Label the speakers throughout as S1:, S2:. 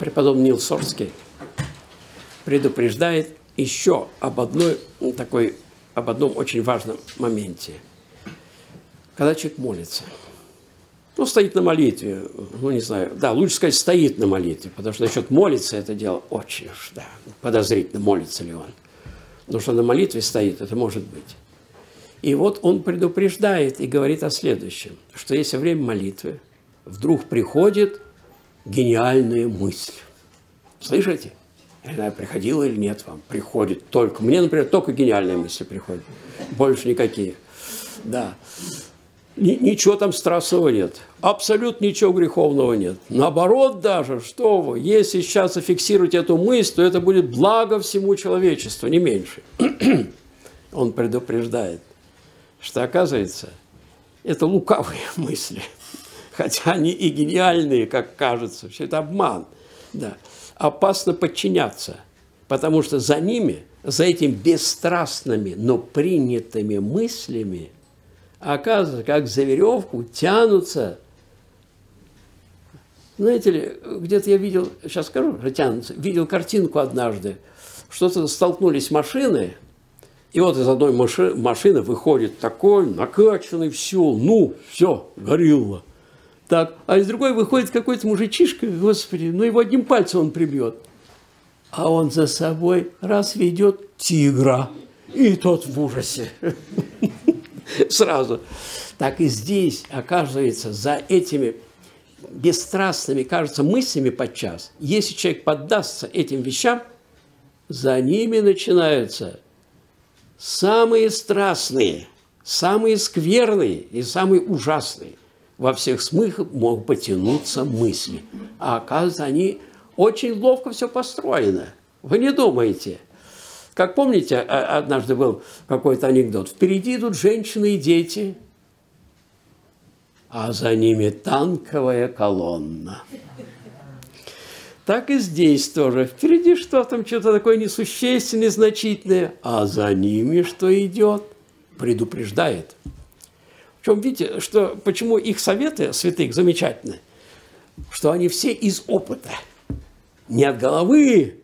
S1: преподобный Нил Сорский предупреждает еще об одной такой, об одном очень важном моменте. Когда человек молится, ну, стоит на молитве, ну, не знаю, да, лучше сказать, стоит на молитве, потому что насчет молиться это дело очень уж, да, подозрительно, молится ли он. Но что на молитве стоит, это может быть. И вот он предупреждает и говорит о следующем, что если время молитвы вдруг приходит гениальная мысль. Слышите? Я не знаю, приходила или нет вам. Приходит только. Мне, например, только гениальные мысли приходят. Больше никаких. Да. Ничего там страстного нет. Абсолютно ничего греховного нет. Наоборот даже, что вы, если сейчас зафиксировать эту мысль, то это будет благо всему человечеству, не меньше. Он предупреждает, что оказывается, это лукавые мысли. Хотя они и гениальные, как кажется, все это обман. Да. Опасно подчиняться, потому что за ними, за этими бесстрастными, но принятыми мыслями – оказывается, как за веревку тянутся. Знаете ли, где-то я видел, сейчас скажу, тянутся, видел картинку однажды, что-то столкнулись машины, и вот из одной маши, машины выходит такой накачанный, все, ну, все, горилла. Так, а из другой выходит какой-то мужичишка, господи, ну его одним пальцем он прибьет. А он за собой раз ведет тигра, и тот в ужасе. сразу. Так и здесь, оказывается, за этими бесстрастными, кажется, мыслями подчас, если человек поддастся этим вещам, за ними начинаются самые страстные, самые скверные и самые ужасные во всех смыслах могут потянуться мысли. А оказывается, они очень ловко все построено. Вы не думаете – как помните, однажды был какой-то анекдот. Впереди идут женщины и дети, а за ними танковая колонна. Так и здесь тоже. Впереди что там, что-то такое несущественное, незначительное, а за ними что идет? Предупреждает. В чем видите, что, почему их советы святых замечательны? Что они все из опыта. Не от головы,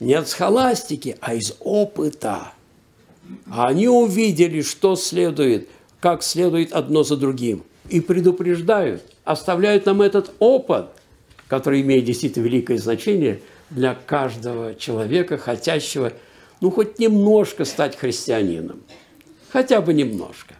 S1: не от схоластики, а из опыта. Они увидели, что следует, как следует одно за другим, и предупреждают, оставляют нам этот опыт, который имеет действительно великое значение для каждого человека, хотящего, ну, хоть немножко стать христианином. Хотя бы немножко.